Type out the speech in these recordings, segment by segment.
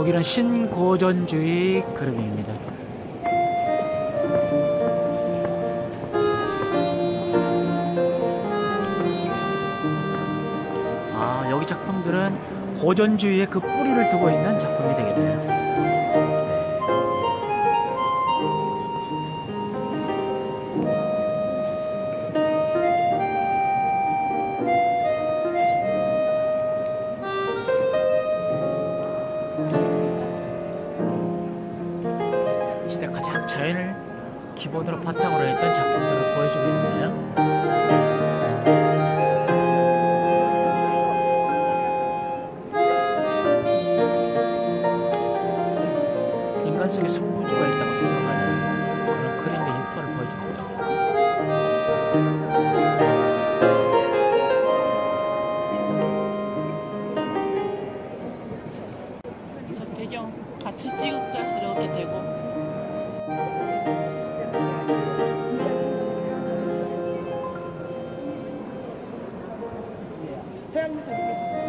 여기는 신고전주의 그룹입니다. 아, 여기 작품들은 고전주의의 그 뿌리를 두고 있는 작품이 되겠네요. 자연을 기본으로 바탕으로 했던 작품들을 보여주고 있네요. 인간 속에 소우주가 있다고 생각하는 그런 그림의 유포를 보여줍니다. 저 배경 같이 찍을까? 이렇게 되고. 서양에서 이렇게 중요하다고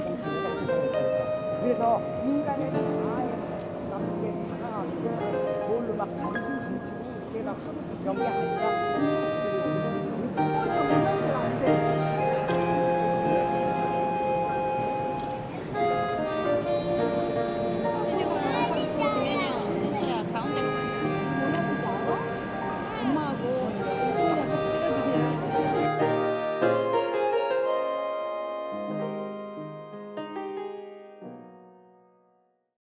생각을 그래서 容易很